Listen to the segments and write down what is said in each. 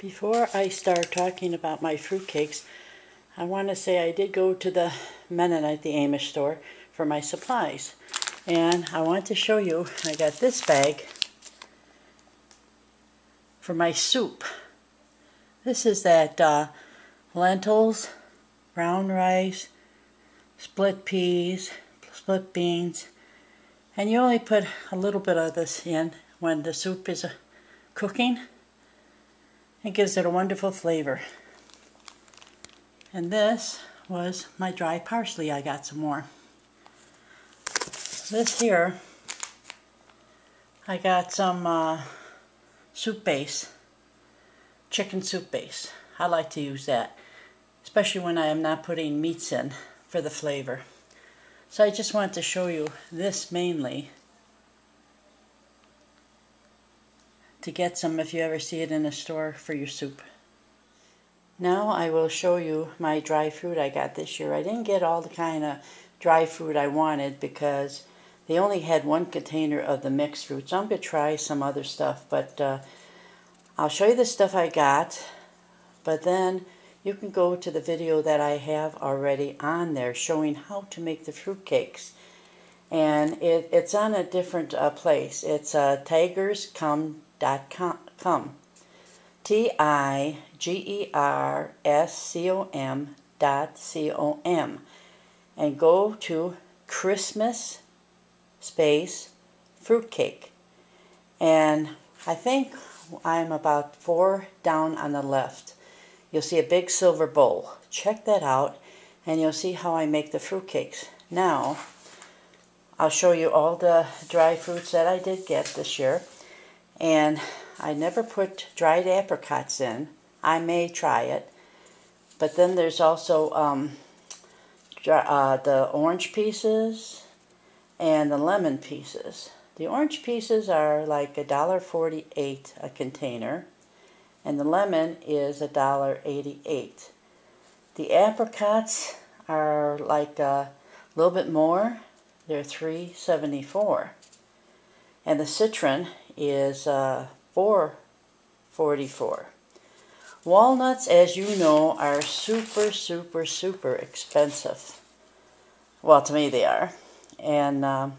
Before I start talking about my fruitcakes, I want to say I did go to the Mennonite, the Amish store, for my supplies. And I want to show you, I got this bag for my soup. This is that uh, lentils, brown rice, split peas, split beans, and you only put a little bit of this in when the soup is cooking. It gives it a wonderful flavor. And this was my dry parsley. I got some more. This here, I got some uh, soup base, chicken soup base. I like to use that, especially when I am not putting meats in for the flavor. So I just want to show you this mainly to get some if you ever see it in a store for your soup. Now I will show you my dry fruit I got this year. I didn't get all the kind of dry fruit I wanted because they only had one container of the mixed fruit. So I'm going to try some other stuff. But uh, I'll show you the stuff I got. But then you can go to the video that I have already on there showing how to make the fruit cakes. And it, it's on a different uh, place. It's uh, tigerscome.com com. T I G E R S C O M dot C O M. And go to Christmas space fruitcake. And I think I'm about four down on the left. You'll see a big silver bowl. Check that out and you'll see how I make the fruitcakes. Now, I'll show you all the dry fruits that I did get this year. And I never put dried apricots in. I may try it. But then there's also um, uh, the orange pieces and the lemon pieces. The orange pieces are like a dollar forty-eight a container, and the lemon is a dollar eighty-eight. The apricots are like a little bit more. They're three seventy-four, and the citron is uh, 444. Walnuts, as you know, are super, super, super expensive. Well, to me they are. And um,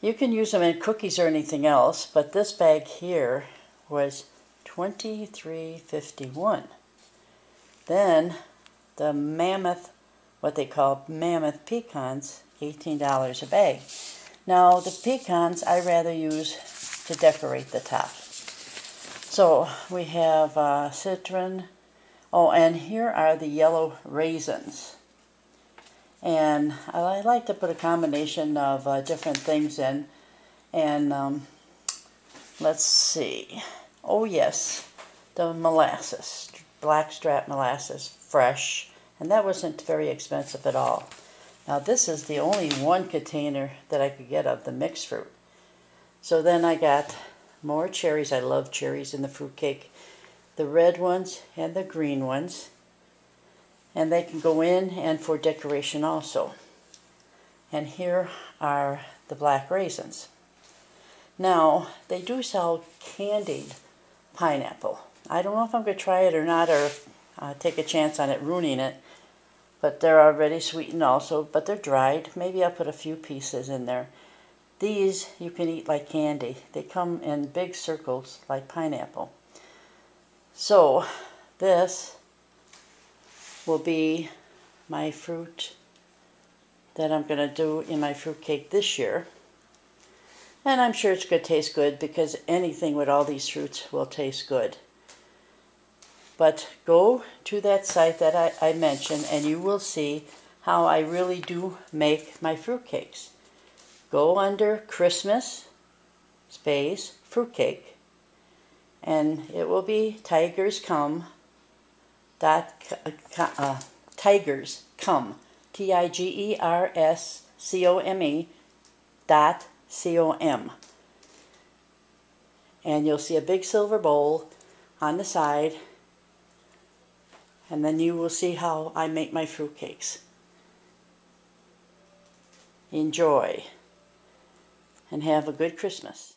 you can use them in cookies or anything else, but this bag here was 23.51. Then the mammoth, what they call mammoth pecans, $18 a bag. Now the pecans I rather use to decorate the top. So we have uh, citron. Oh, and here are the yellow raisins. And I like to put a combination of uh, different things in. And um, let's see. Oh, yes, the molasses, blackstrap molasses, fresh. And that wasn't very expensive at all. Now, this is the only one container that I could get of the mixed fruit. So then I got more cherries. I love cherries in the fruitcake. The red ones and the green ones. And they can go in and for decoration also. And here are the black raisins. Now, they do sell candied pineapple. I don't know if I'm going to try it or not or uh, take a chance on it ruining it. But they're already sweetened also, but they're dried. Maybe I'll put a few pieces in there. These you can eat like candy. They come in big circles like pineapple. So this will be my fruit that I'm going to do in my fruit cake this year. And I'm sure it's going to taste good because anything with all these fruits will taste good. But go to that site that I, I mentioned and you will see how I really do make my fruit cakes go under Christmas space fruitcake and it will be tigers come. Dot uh, tigers come. T I G E R S C O M E dot C O M. And you'll see a big silver bowl on the side. And then you will see how I make my fruitcakes. Enjoy and have a good Christmas.